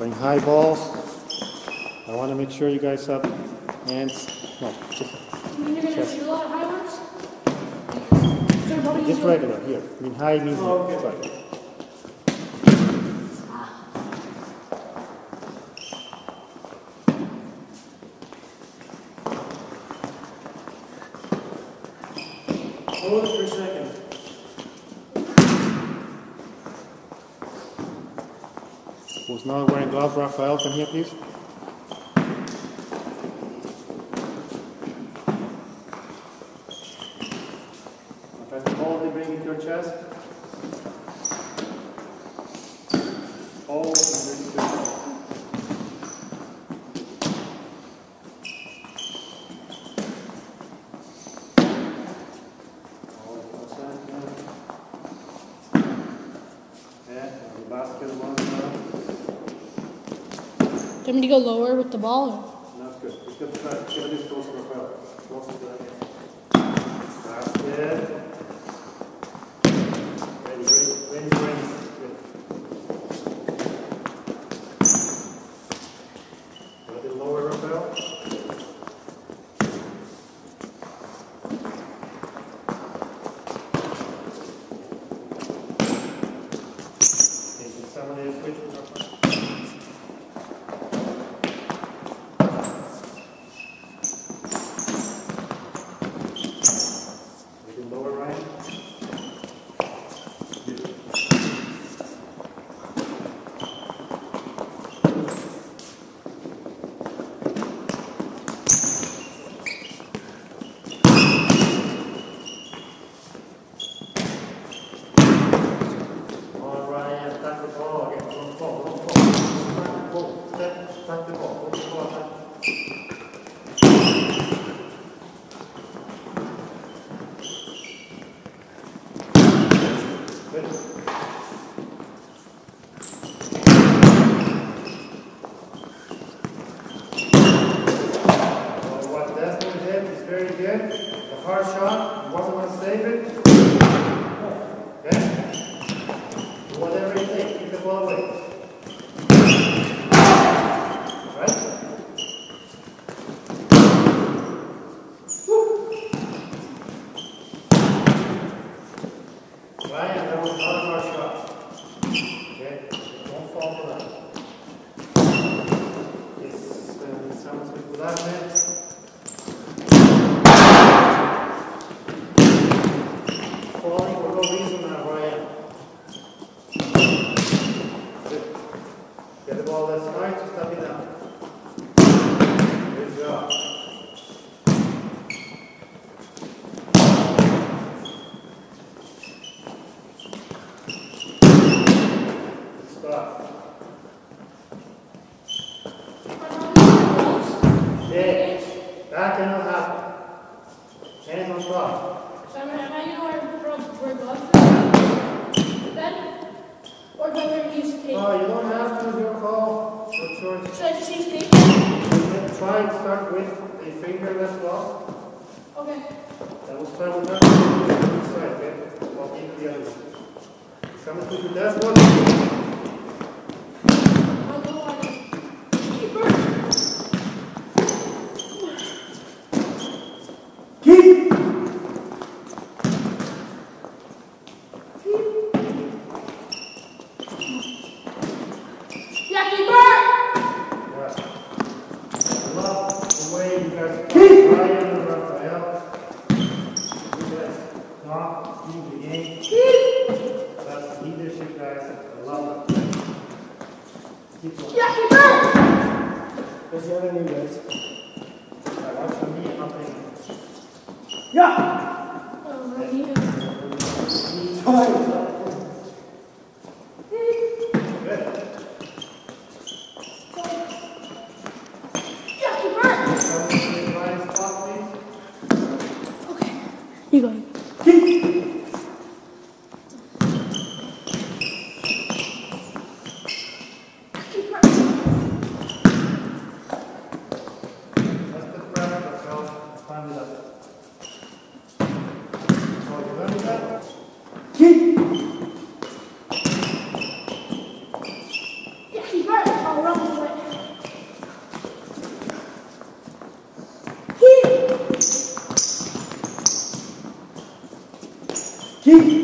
Playing high balls. I want to make sure you guys have hands. No, just, You mean you're gonna Yes. shoot a lot of high ones? So what do you just do? regular. Here. I mean, high means Oh, okay. strike. Hold it for a second. Who's not wearing gloves? Raphael, come here, please. Pass the ball, they bring it to your chest. Hold and bring it to your chest. Hold it for a second. Yeah, and the basket one now. Me to go lower with the ball? Or? That's good. It's good to try. Get a bit closer, Rafael. Closer to that. That's it. Ready, ready, ready, ready. Good. A little bit lower, Rafael. Okay, can somebody switch, Rafael? A little lower, Ryan. Good. All right, attack the ball again. Don't fall, don't fall. Attack the ball. Step, attack the ball. Hold the ball, attack. Good. Well, what Desmond did is very good. The hard shot, wasn't going to save it. Okay? Whatever it takes, keep the ball away. Right? Shot. Okay? Don't fall for that. Uh. Falling for no reason now, Ryan. Good. Get the ball that's right, just stop it down. Good job. Hands on top. So am wear, wear gloves then? Or? Oh, you don't have to, your call, choice. Try and start with a fingerless glove. Okay. And we'll start with that. Okay? Walk into the other one. Someone put your left one. I'll go on it. Keeper! Yeah, keeper! Yeah. I love the way you guys play. Ryan and Raphael. You guys not leave the game. That's leadership, guys. I love it. Keep going. Yeah, keeper! What's the other name, guys? I watch for me, I'm playing. Yeah! Oh, I need it. Fine. Good. Yeah, keeper! Someone play Ryan's spot, please. Okay. You go. Keeper! Let's put pressure on ourselves. Find it up. So you learn that? Yeah, keeper! Oh, run Keep.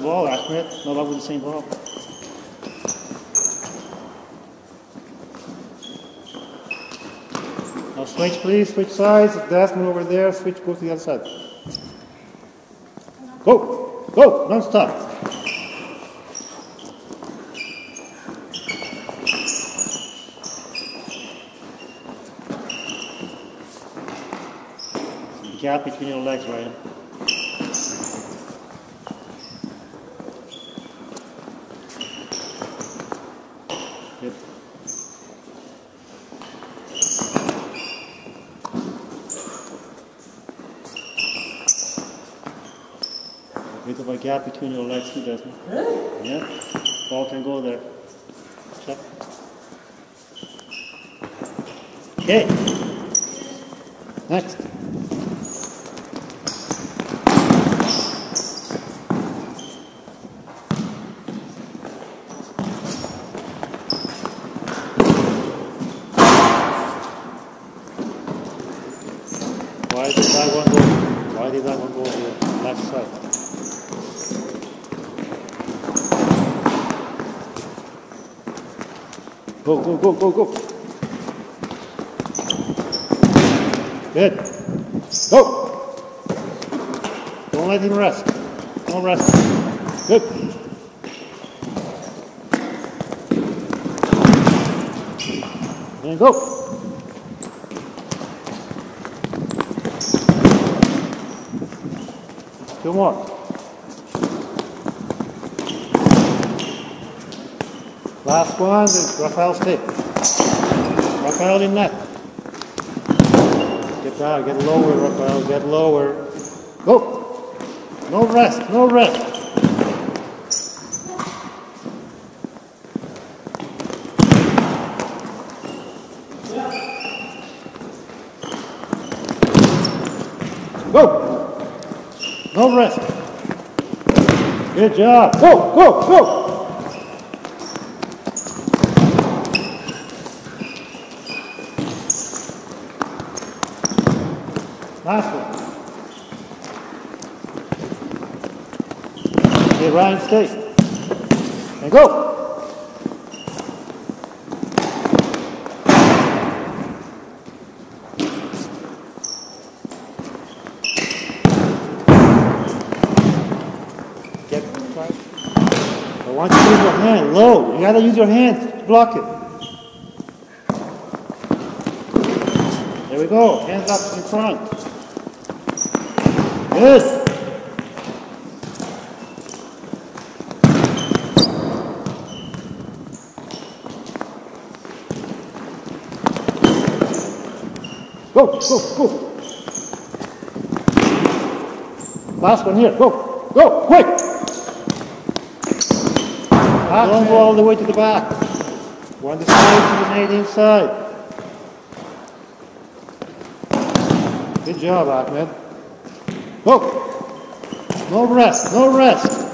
Another ball, Ahmed. No luck with the same ball. Now switch, please. Switch sides. Desmond over there. Switch. Go to the other side. Go. Go. Non-stop. Gap between your legs, Ryan. Gap between your legs too, Desmond. Yeah. Ball can go there. Check. Okay. Next. Why did that one go? Why did that one go to the left side? Go, go, go, go, go. Good. Go. Don't let him rest. Don't rest. Good. And go. Two more. Last one, is Rafael's take. Rafael in net. Get down, get lower, Rafael, get lower. Go. No rest, no rest. Go. No rest. Good job. Go, go, go. Last one. Okay. And go. Get right. I want you to use your hand low. You gotta use your hands to block it. There we go. Hands up in front. Good. Go, go, go. Last one here. Go, go, quick. Don't go all the way to the back. One the side to the net inside. Good job, Ahmed. Go. No rest, no rest.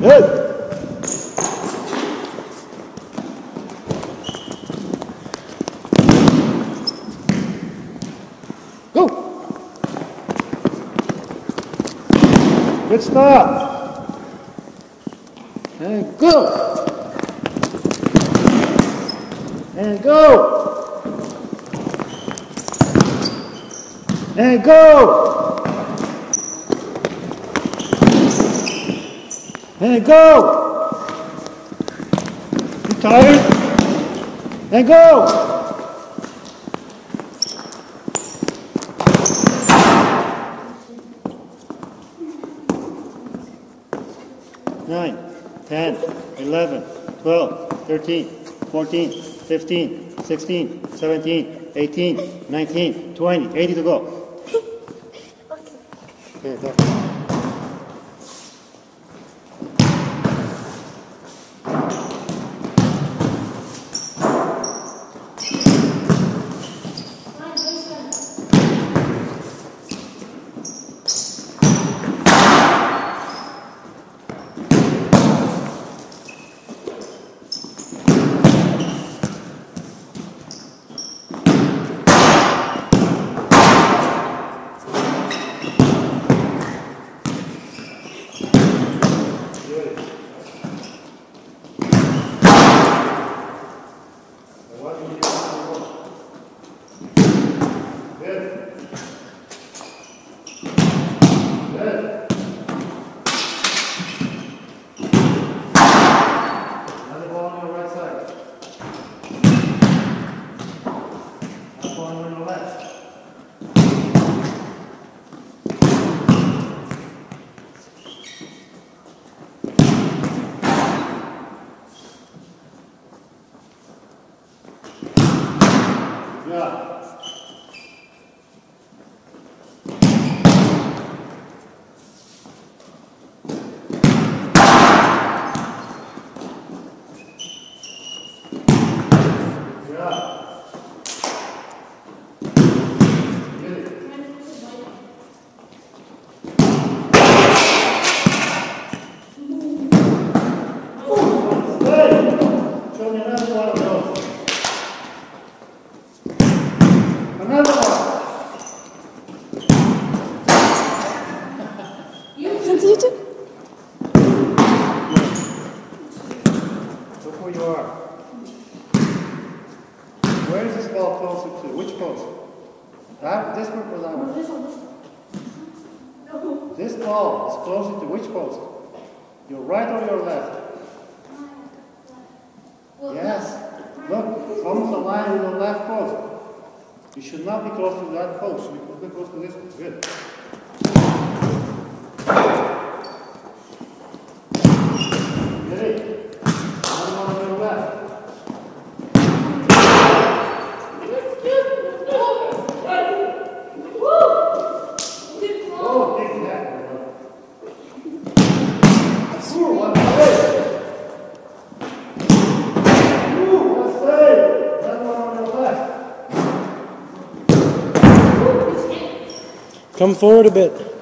Good. Go. Good stuff. And go. And go. And go. And go. You tired? And go. Nine, ten, eleven, twelve, thirteen, fourteen, fifteen, sixteen, seventeen, eighteen, nineteen, twenty. Eighty to go. Go. one on the left. This ball is closer to which post? Your right or your left? Well, Yes. Look, it's almost aligned with the left post. You should not be close to that post. You should be close to this one. Good. Ready? One more on your left. Oh, take that. Ooh, one save. Ooh, one save. That one on your left. Come forward a bit.